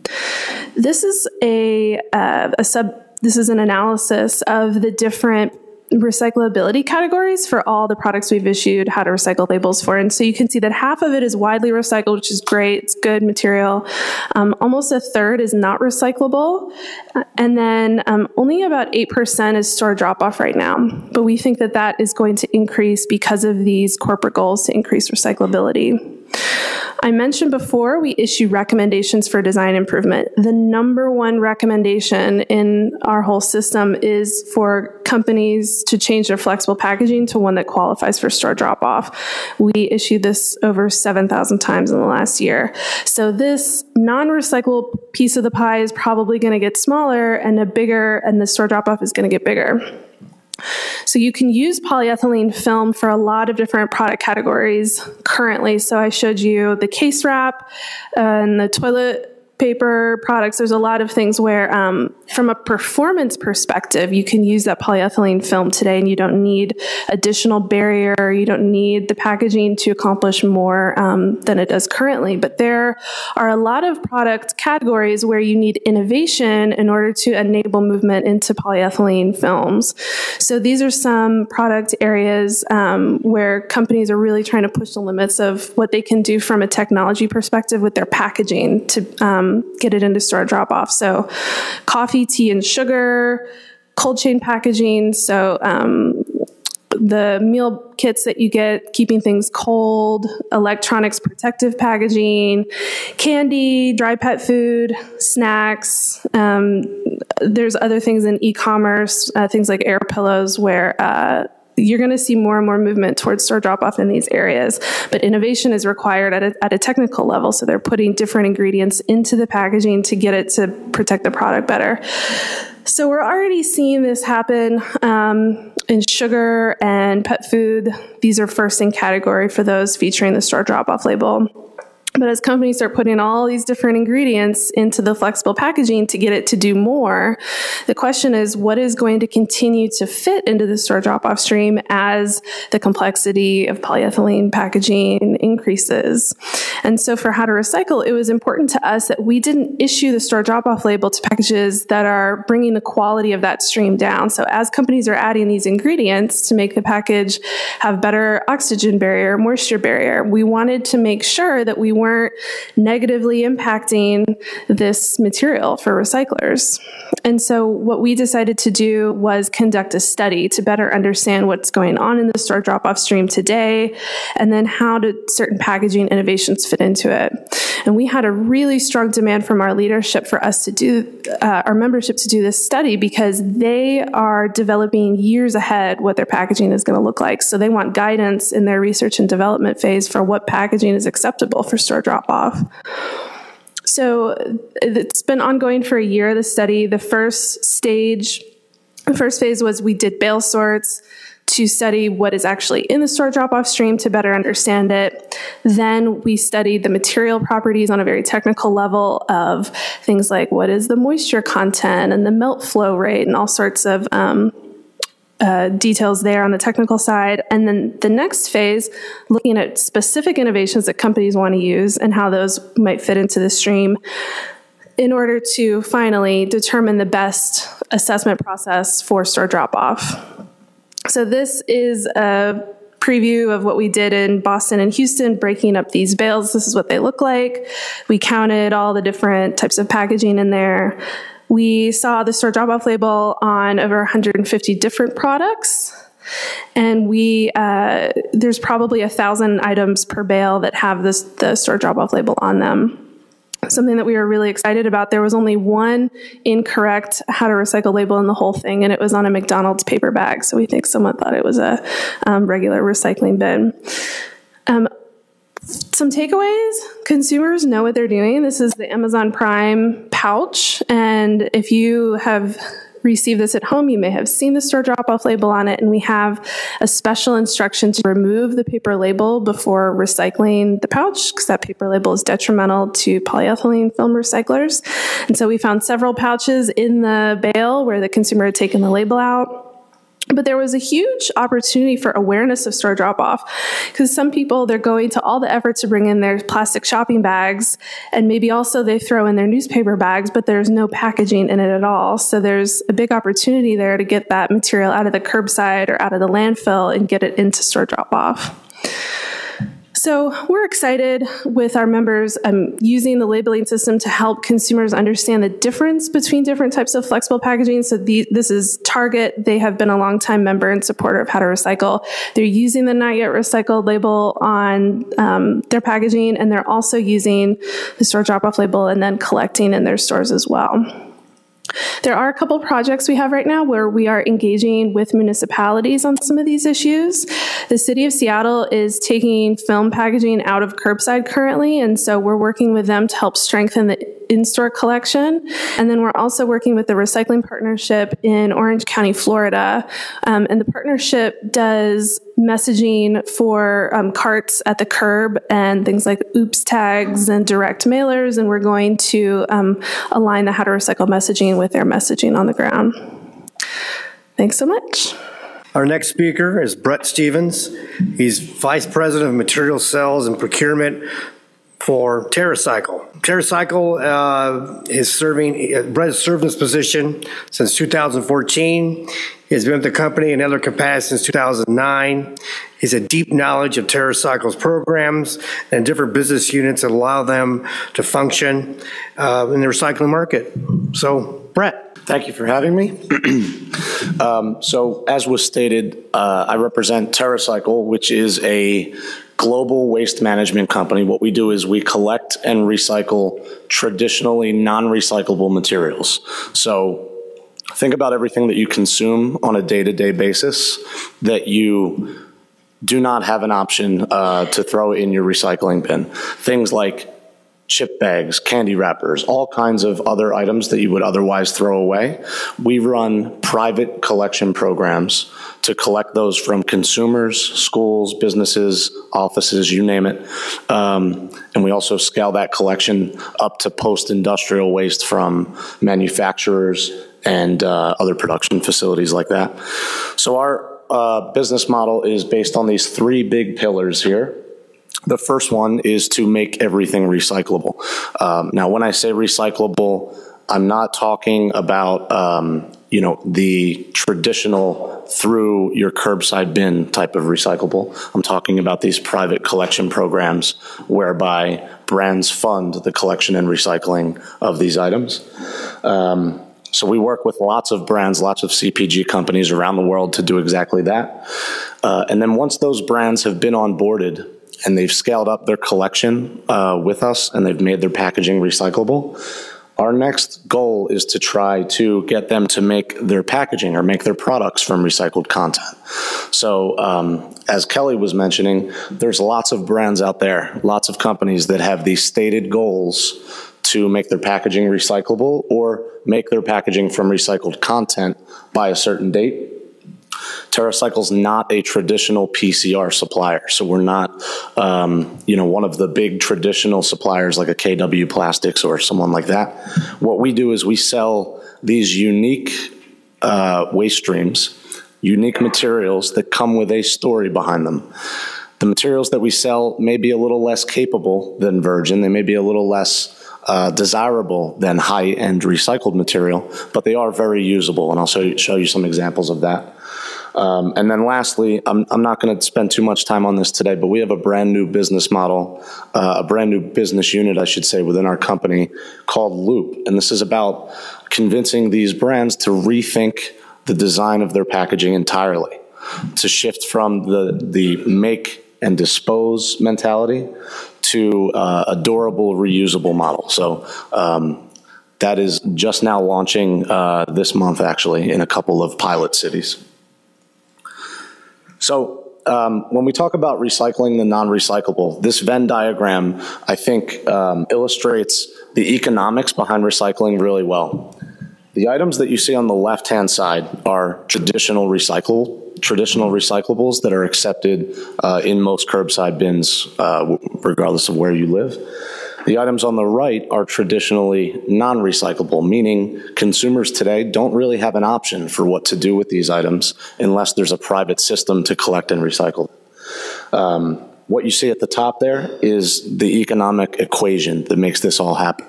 This is a, uh, a sub. This is an analysis of the different recyclability categories for all the products we've issued how to recycle labels for. And so you can see that half of it is widely recycled, which is great. It's good material. Um, almost a third is not recyclable. And then um, only about 8% is store drop off right now. But we think that that is going to increase because of these corporate goals to increase recyclability. I mentioned before we issue recommendations for design improvement. The number one recommendation in our whole system is for companies to change their flexible packaging to one that qualifies for store drop off. We issued this over 7,000 times in the last year. So this non recyclable piece of the pie is probably going to get smaller and a bigger, and the store drop off is going to get bigger. So you can use polyethylene film for a lot of different product categories currently. So I showed you the case wrap uh, and the toilet paper products, there's a lot of things where, um, from a performance perspective, you can use that polyethylene film today and you don't need additional barrier, you don't need the packaging to accomplish more um, than it does currently. But there are a lot of product categories where you need innovation in order to enable movement into polyethylene films. So these are some product areas um, where companies are really trying to push the limits of what they can do from a technology perspective with their packaging to um, get it into store drop off. So, coffee, tea, and sugar, cold chain packaging. So, um, the meal kits that you get, keeping things cold, electronics protective packaging, candy, dry pet food, snacks. Um, there's other things in e commerce, uh, things like air pillows, where uh, you're going to see more and more movement towards store drop off in these areas. But innovation is required at a, at a technical level. So they're putting different ingredients into the packaging to get it to protect the product better. So we're already seeing this happen um, in sugar and pet food. These are first in category for those featuring the store drop off label. But as companies start putting all these different ingredients into the flexible packaging to get it to do more, the question is what is going to continue to fit into the store drop off stream as the complexity of polyethylene packaging increases? And so for how to recycle, it was important to us that we didn't issue the store drop off label to packages that are bringing the quality of that stream down. So as companies are adding these ingredients to make the package have better oxygen barrier, moisture barrier, we wanted to make sure that we weren't negatively impacting this material for recyclers. And so what we decided to do was conduct a study to better understand what's going on in the store drop off stream today, and then how do certain packaging innovations fit into it. And we had a really strong demand from our leadership for us to do, uh, our membership to do this study because they are developing years ahead what their packaging is going to look like. So they want guidance in their research and development phase for what packaging is acceptable for store drop off. So it's been ongoing for a year, the study. The first stage, the first phase was we did bale sorts to study what is actually in the store drop off stream to better understand it. Then we studied the material properties on a very technical level of things like what is the moisture content and the melt flow rate and all sorts of um, uh, details there on the technical side. And then the next phase, looking at specific innovations that companies want to use and how those might fit into the stream in order to finally determine the best assessment process for store drop off. So this is a preview of what we did in Boston and Houston, breaking up these bales. This is what they look like. We counted all the different types of packaging in there. We saw the store drop off label on over 150 different products. And we, uh, there's probably a thousand items per bale that have this, the store drop off label on them. Something that we were really excited about. There was only one incorrect how to recycle label in the whole thing, and it was on a McDonald's paper bag. So we think someone thought it was a um, regular recycling bin. Um, some takeaways consumers know what they're doing. This is the Amazon Prime pouch. And if you have received this at home, you may have seen the store drop off label on it. And we have a special instruction to remove the paper label before recycling the pouch, because that paper label is detrimental to polyethylene film recyclers. And so we found several pouches in the bale where the consumer had taken the label out. But there was a huge opportunity for awareness of store drop off because some people they're going to all the effort to bring in their plastic shopping bags and maybe also they throw in their newspaper bags but there's no packaging in it at all. So there's a big opportunity there to get that material out of the curbside or out of the landfill and get it into store drop off so we're excited with our members um, using the labeling system to help consumers understand the difference between different types of flexible packaging. So the, this is Target. They have been a long-time member and supporter of how to recycle. They're using the not yet recycled label on um, their packaging, and they're also using the store drop-off label and then collecting in their stores as well. There are a couple projects we have right now where we are engaging with municipalities on some of these issues. The city of Seattle is taking film packaging out of curbside currently, and so we're working with them to help strengthen the in-store collection. And then we're also working with the recycling partnership in Orange County, Florida. Um, and the partnership does messaging for um, carts at the curb and things like oops tags and direct mailers. And we're going to um, align the how to recycle messaging with their messaging on the ground. Thanks so much. Our next speaker is Brett Stevens. He's Vice President of Material Sales and Procurement for TerraCycle. TerraCycle uh, is serving, uh, Brett has served this position since 2014. He has been with the company in other capacities since 2009. He's a deep knowledge of TerraCycle's programs and different business units that allow them to function uh, in the recycling market. So, Brett. Thank you for having me. [CLEARS THROAT] um, so, as was stated, uh, I represent TerraCycle, which is a global waste management company. What we do is we collect and recycle traditionally non recyclable materials. So, think about everything that you consume on a day to day basis that you do not have an option uh, to throw in your recycling bin. Things like chip bags, candy wrappers, all kinds of other items that you would otherwise throw away. We run private collection programs to collect those from consumers, schools, businesses, offices, you name it. Um, and we also scale that collection up to post industrial waste from manufacturers and uh, other production facilities like that. So our uh, business model is based on these three big pillars here. The first one is to make everything recyclable. Um, now, when I say recyclable, I'm not talking about um, you know the traditional through your curbside bin type of recyclable. I'm talking about these private collection programs whereby brands fund the collection and recycling of these items. Um, so we work with lots of brands, lots of CPG companies around the world to do exactly that. Uh, and then once those brands have been onboarded and they've scaled up their collection uh, with us and they've made their packaging recyclable, our next goal is to try to get them to make their packaging or make their products from recycled content. So, um, as Kelly was mentioning, there's lots of brands out there, lots of companies that have these stated goals to make their packaging recyclable or make their packaging from recycled content by a certain date. TerraCycle's not a traditional PCR supplier, so we're not, um, you know, one of the big traditional suppliers like a KW Plastics or someone like that. What we do is we sell these unique uh, waste streams, unique materials that come with a story behind them. The materials that we sell may be a little less capable than virgin. They may be a little less uh, desirable than high-end recycled material, but they are very usable, and I'll show you, show you some examples of that. Um, and then lastly, I'm, I'm not going to spend too much time on this today, but we have a brand new business model, uh, a brand new business unit, I should say, within our company called Loop. And this is about convincing these brands to rethink the design of their packaging entirely, to shift from the, the make and dispose mentality to uh, a durable, reusable model. So um, that is just now launching uh, this month, actually, in a couple of pilot cities. So um, when we talk about recycling the non-recyclable, this Venn diagram, I think, um, illustrates the economics behind recycling really well. The items that you see on the left-hand side are traditional recyclable traditional recyclables that are accepted uh, in most curbside bins, uh, regardless of where you live. The items on the right are traditionally non-recyclable, meaning consumers today don't really have an option for what to do with these items unless there's a private system to collect and recycle. Um, what you see at the top there is the economic equation that makes this all happen.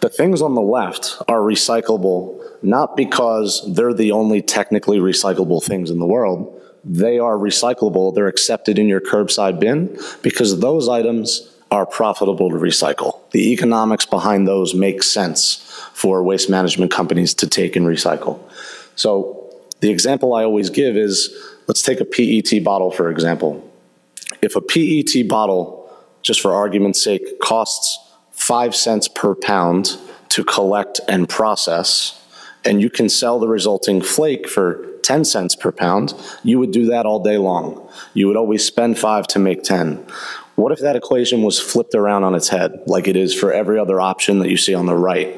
The things on the left are recyclable not because they're the only technically recyclable things in the world. They are recyclable, they're accepted in your curbside bin because those items are profitable to recycle. The economics behind those make sense for waste management companies to take and recycle. So the example I always give is, let's take a PET bottle, for example. If a PET bottle, just for argument's sake, costs five cents per pound to collect and process, and you can sell the resulting flake for 10 cents per pound, you would do that all day long. You would always spend five to make 10. What if that equation was flipped around on its head, like it is for every other option that you see on the right?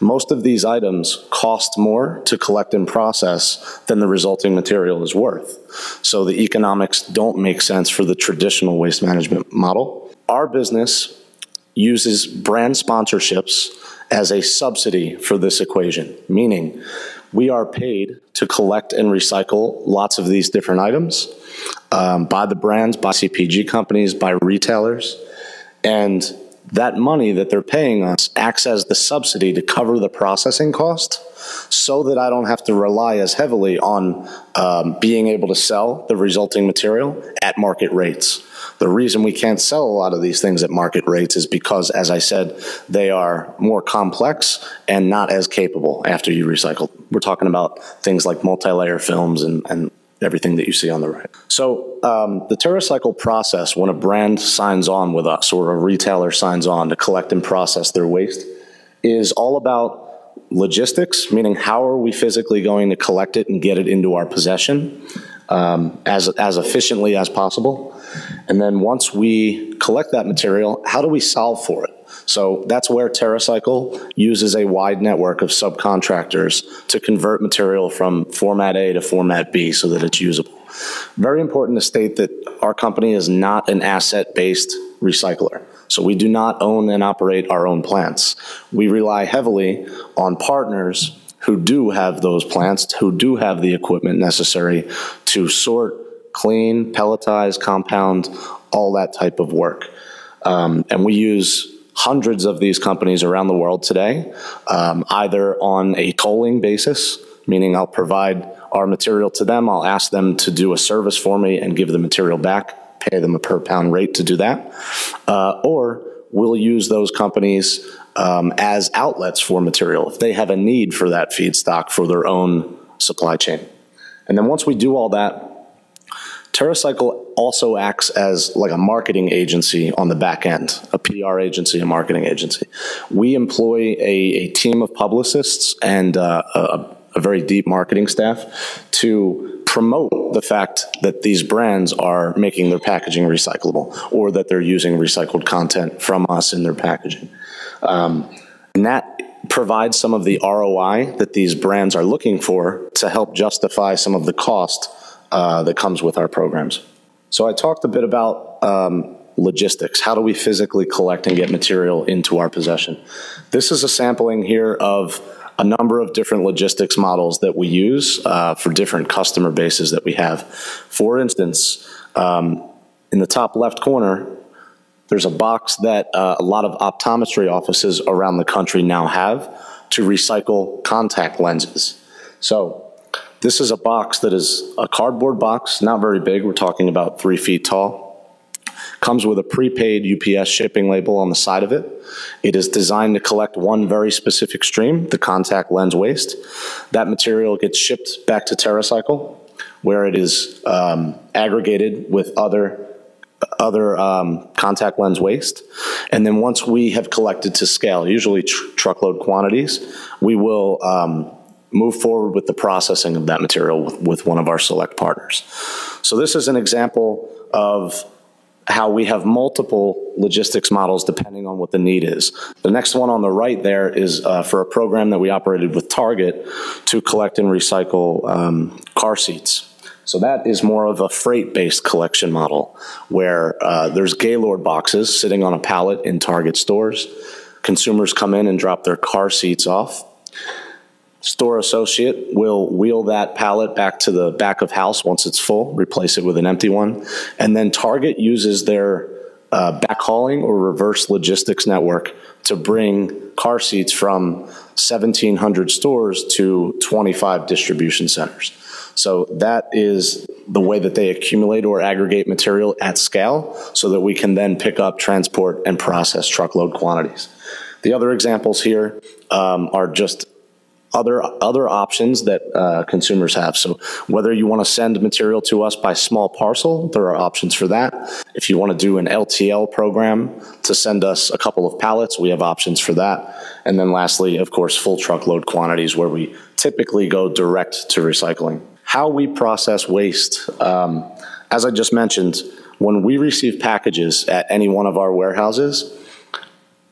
Most of these items cost more to collect and process than the resulting material is worth. So the economics don't make sense for the traditional waste management model. Our business uses brand sponsorships as a subsidy for this equation, meaning we are paid to collect and recycle lots of these different items um, by the brands, by CPG companies, by retailers. And that money that they're paying us acts as the subsidy to cover the processing cost so that I don't have to rely as heavily on um, being able to sell the resulting material at market rates. The reason we can't sell a lot of these things at market rates is because, as I said, they are more complex and not as capable after you recycle. We're talking about things like multi-layer films and, and everything that you see on the right. So um, the TerraCycle process, when a brand signs on with us or a retailer signs on to collect and process their waste, is all about logistics, meaning how are we physically going to collect it and get it into our possession um, as, as efficiently as possible. And then once we collect that material, how do we solve for it? So that's where TerraCycle uses a wide network of subcontractors to convert material from format A to format B so that it's usable. Very important to state that our company is not an asset-based recycler. So we do not own and operate our own plants. We rely heavily on partners who do have those plants, who do have the equipment necessary to sort clean, pelletize, compound, all that type of work. Um, and we use hundreds of these companies around the world today, um, either on a tolling basis, meaning I'll provide our material to them, I'll ask them to do a service for me and give the material back, pay them a per pound rate to do that, uh, or we'll use those companies um, as outlets for material if they have a need for that feedstock for their own supply chain. And then once we do all that, TerraCycle also acts as like a marketing agency on the back end, a PR agency, a marketing agency. We employ a, a team of publicists and uh, a, a very deep marketing staff to promote the fact that these brands are making their packaging recyclable or that they're using recycled content from us in their packaging. Um, and that provides some of the ROI that these brands are looking for to help justify some of the cost uh, that comes with our programs. So I talked a bit about um, logistics. How do we physically collect and get material into our possession? This is a sampling here of a number of different logistics models that we use uh, for different customer bases that we have. For instance, um, in the top left corner, there's a box that uh, a lot of optometry offices around the country now have to recycle contact lenses. So this is a box that is a cardboard box, not very big. We're talking about three feet tall. Comes with a prepaid UPS shipping label on the side of it. It is designed to collect one very specific stream, the contact lens waste. That material gets shipped back to TerraCycle, where it is um, aggregated with other other um, contact lens waste. And then once we have collected to scale, usually tr truckload quantities, we will um, move forward with the processing of that material with, with one of our select partners. So this is an example of how we have multiple logistics models depending on what the need is. The next one on the right there is uh, for a program that we operated with Target to collect and recycle um, car seats. So that is more of a freight-based collection model where uh, there's Gaylord boxes sitting on a pallet in Target stores. Consumers come in and drop their car seats off. Store associate will wheel that pallet back to the back of house once it's full, replace it with an empty one, and then Target uses their uh, backhauling or reverse logistics network to bring car seats from 1,700 stores to 25 distribution centers. So that is the way that they accumulate or aggregate material at scale so that we can then pick up, transport, and process truckload quantities. The other examples here um, are just other other options that uh, consumers have. So whether you want to send material to us by small parcel, there are options for that. If you want to do an LTL program to send us a couple of pallets, we have options for that. And then lastly, of course, full truckload quantities where we typically go direct to recycling. How we process waste, um, as I just mentioned, when we receive packages at any one of our warehouses,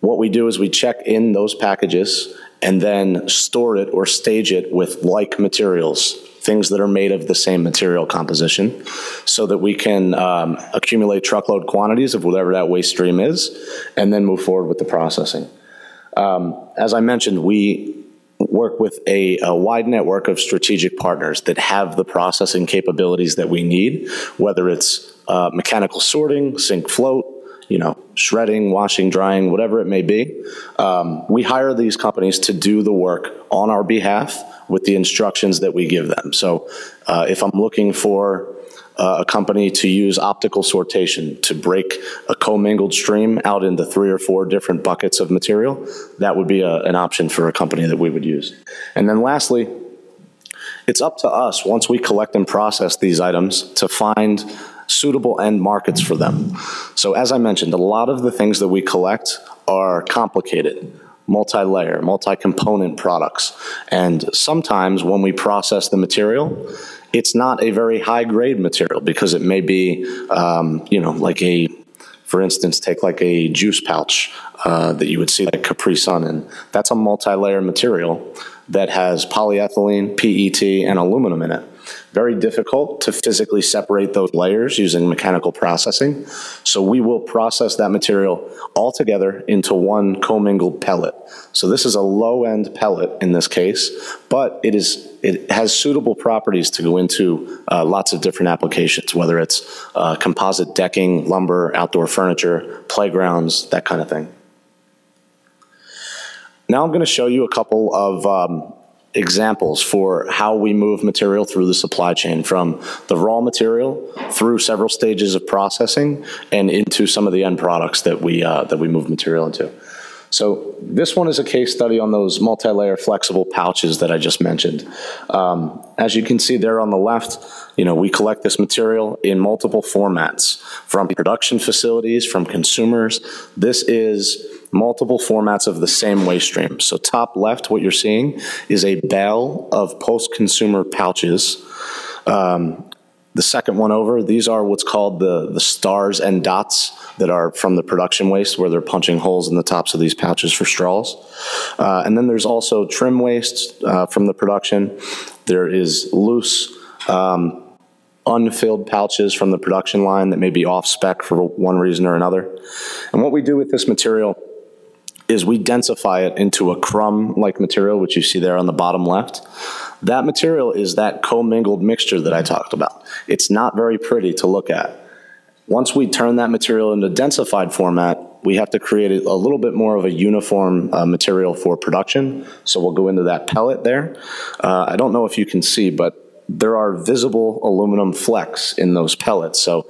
what we do is we check in those packages and then store it or stage it with like materials, things that are made of the same material composition, so that we can um, accumulate truckload quantities of whatever that waste stream is, and then move forward with the processing. Um, as I mentioned, we work with a, a, wide network of strategic partners that have the processing capabilities that we need, whether it's uh, mechanical sorting, sink float, you know, shredding, washing, drying, whatever it may be. Um, we hire these companies to do the work on our behalf with the instructions that we give them. So uh, if I'm looking for uh, a company to use optical sortation to break a commingled stream out into three or four different buckets of material, that would be a, an option for a company that we would use. And then lastly, it's up to us, once we collect and process these items, to find suitable end markets for them. So as I mentioned, a lot of the things that we collect are complicated, multi-layer, multi-component products. And sometimes when we process the material, it's not a very high grade material because it may be, um, you know, like a, for instance, take like a juice pouch uh, that you would see like Capri Sun and that's a multi-layer material that has polyethylene, PET, and aluminum in it. Very difficult to physically separate those layers using mechanical processing. So we will process that material all together into one commingled pellet. So this is a low end pellet in this case, but it is it has suitable properties to go into uh, lots of different applications, whether it's uh, composite decking, lumber, outdoor furniture, playgrounds, that kind of thing. Now I'm going to show you a couple of um, examples for how we move material through the supply chain from the raw material through several stages of processing and into some of the end products that we uh, that we move material into. So this one is a case study on those multi-layer flexible pouches that I just mentioned. Um, as you can see there on the left, you know, we collect this material in multiple formats from production facilities, from consumers. This is multiple formats of the same waste stream. So top left, what you're seeing is a bale of post-consumer pouches. Um, the second one over, these are what's called the, the stars and dots that are from the production waste where they're punching holes in the tops of these pouches for straws. Uh, and then there's also trim waste uh, from the production. There is loose um, unfilled pouches from the production line that may be off spec for one reason or another. And what we do with this material is we densify it into a crumb-like material, which you see there on the bottom left. That material is that commingled mixture that I talked about. It's not very pretty to look at. Once we turn that material into densified format, we have to create a little bit more of a uniform uh, material for production. So we'll go into that pellet there. Uh, I don't know if you can see, but there are visible aluminum flecks in those pellets. So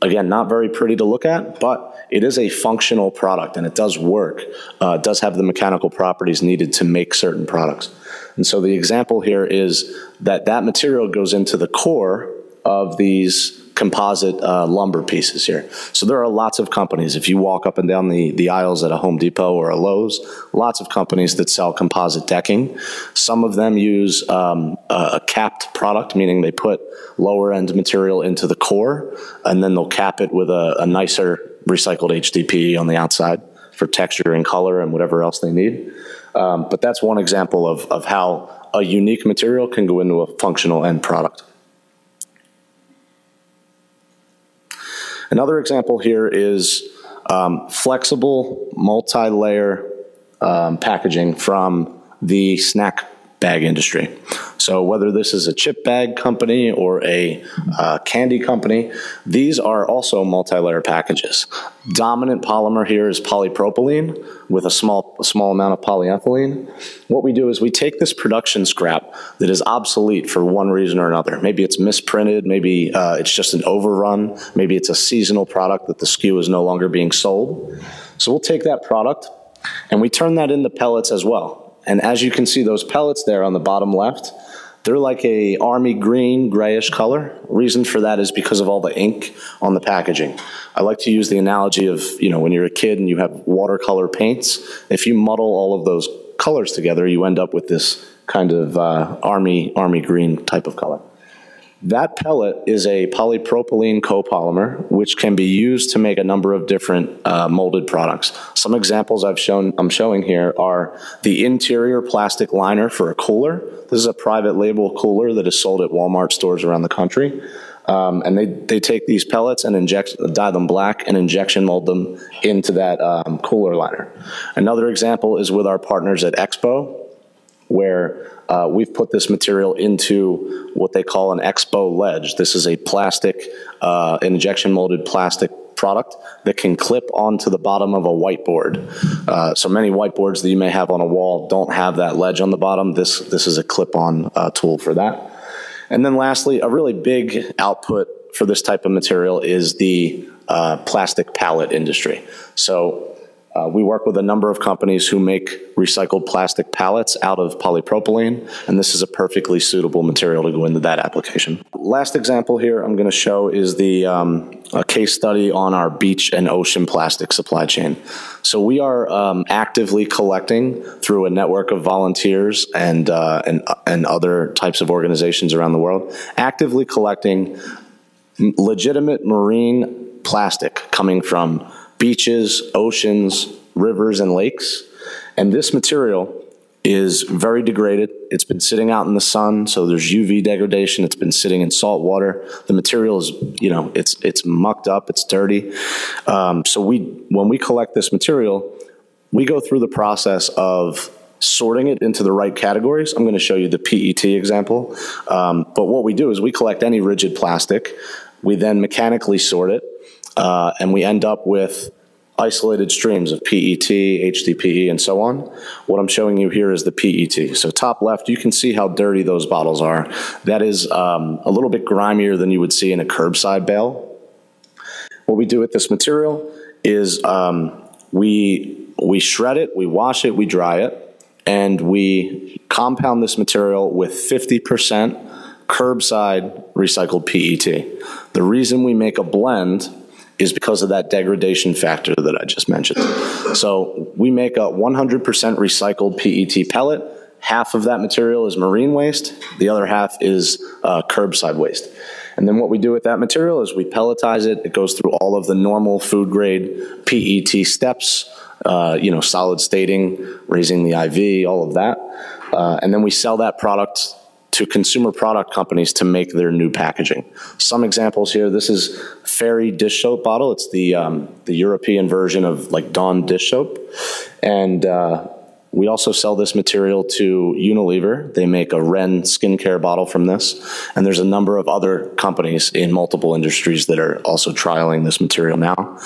again, not very pretty to look at, but it is a functional product and it does work. Uh, does have the mechanical properties needed to make certain products. And so the example here is that that material goes into the core of these composite uh, lumber pieces here. So there are lots of companies. If you walk up and down the, the aisles at a Home Depot or a Lowe's, lots of companies that sell composite decking. Some of them use um, a, a capped product, meaning they put lower end material into the core, and then they'll cap it with a, a nicer recycled HDPE on the outside for texture and color and whatever else they need. Um, but that's one example of, of how a unique material can go into a functional end product. Another example here is um, flexible multi-layer um, packaging from the snack bag industry. So whether this is a chip bag company or a uh, candy company, these are also multi-layer packages. Dominant polymer here is polypropylene with a small, a small amount of polyethylene. What we do is we take this production scrap that is obsolete for one reason or another. Maybe it's misprinted, maybe uh, it's just an overrun, maybe it's a seasonal product that the SKU is no longer being sold. So we'll take that product and we turn that into pellets as well. And as you can see, those pellets there on the bottom left, they're like a army green, grayish color. Reason for that is because of all the ink on the packaging. I like to use the analogy of, you know, when you're a kid and you have watercolor paints, if you muddle all of those colors together, you end up with this kind of uh, army, army green type of color. That pellet is a polypropylene copolymer, which can be used to make a number of different uh, molded products. Some examples I've shown, I'm showing here are the interior plastic liner for a cooler. This is a private label cooler that is sold at Walmart stores around the country. Um, and they, they take these pellets and inject, dye them black and injection mold them into that um, cooler liner. Another example is with our partners at Expo, where uh, we've put this material into what they call an Expo ledge. This is a plastic, uh, injection molded plastic product that can clip onto the bottom of a whiteboard. Uh, so many whiteboards that you may have on a wall don't have that ledge on the bottom. This, this is a clip-on uh, tool for that. And then lastly, a really big output for this type of material is the uh, plastic pallet industry. So uh, we work with a number of companies who make recycled plastic pallets out of polypropylene, and this is a perfectly suitable material to go into that application. Last example here I'm going to show is the um, a case study on our beach and ocean plastic supply chain. So we are um, actively collecting through a network of volunteers and, uh, and, and other types of organizations around the world, actively collecting legitimate marine plastic coming from beaches, oceans, rivers, and lakes. And this material is very degraded. It's been sitting out in the sun, so there's UV degradation. It's been sitting in salt water. The material is, you know, it's it's mucked up. It's dirty. Um, so we, when we collect this material, we go through the process of sorting it into the right categories. I'm going to show you the PET example. Um, but what we do is we collect any rigid plastic. We then mechanically sort it uh, and we end up with isolated streams of PET, HDPE, and so on. What I'm showing you here is the PET. So top left, you can see how dirty those bottles are. That is um, a little bit grimier than you would see in a curbside bale. What we do with this material is um, we, we shred it, we wash it, we dry it, and we compound this material with 50% curbside recycled PET. The reason we make a blend is because of that degradation factor that I just mentioned. So we make a 100% recycled PET pellet. Half of that material is marine waste. The other half is uh, curbside waste. And then what we do with that material is we pelletize it. It goes through all of the normal food grade PET steps, uh, you know, solid stating, raising the IV, all of that. Uh, and then we sell that product to consumer product companies to make their new packaging. Some examples here, this is Fairy dish soap bottle. It's the, um, the European version of like Dawn dish soap. And uh, we also sell this material to Unilever. They make a Ren skincare bottle from this. And there's a number of other companies in multiple industries that are also trialing this material now.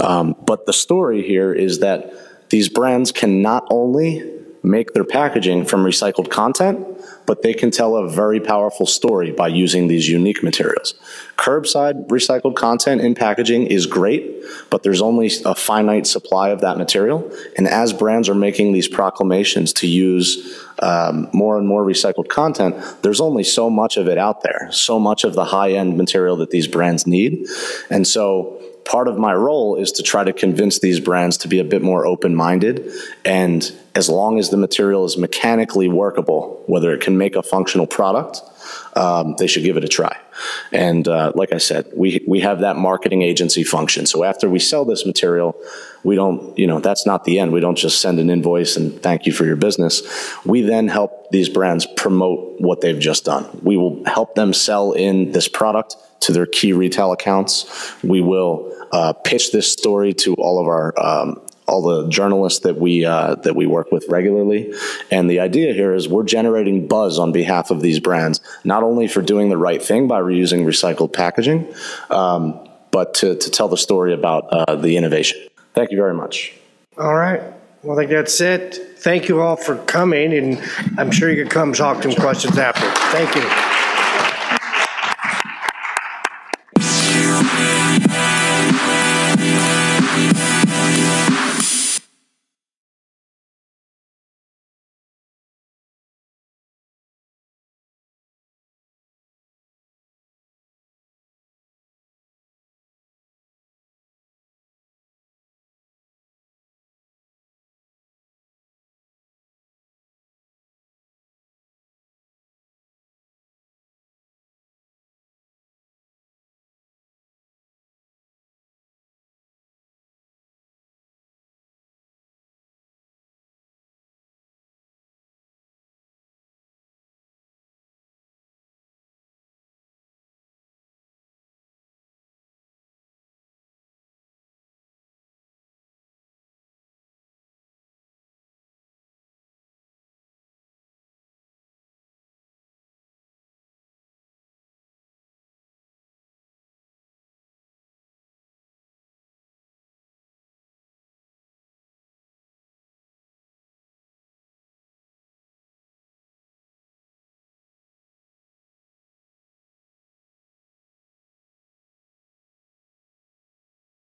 Um, but the story here is that these brands can not only make their packaging from recycled content, but they can tell a very powerful story by using these unique materials. Curbside recycled content in packaging is great, but there's only a finite supply of that material. And as brands are making these proclamations to use um, more and more recycled content, there's only so much of it out there, so much of the high end material that these brands need. And so part of my role is to try to convince these brands to be a bit more open minded. And as long as the material is mechanically workable, whether it can make a functional product, um, they should give it a try. And uh, like I said, we, we have that marketing agency function. So after we sell this material, we don't, you know, that's not the end. We don't just send an invoice and thank you for your business. We then help these brands promote what they've just done. We will help them sell in this product to their key retail accounts. We will uh, pitch this story to all of our um, all the journalists that we uh, that we work with regularly. And the idea here is we're generating buzz on behalf of these brands, not only for doing the right thing by reusing recycled packaging, um, but to, to tell the story about uh, the innovation. Thank you very much. All right. Well, I think that's it. Thank you all for coming, and I'm sure you can come talk to some questions after. Thank you.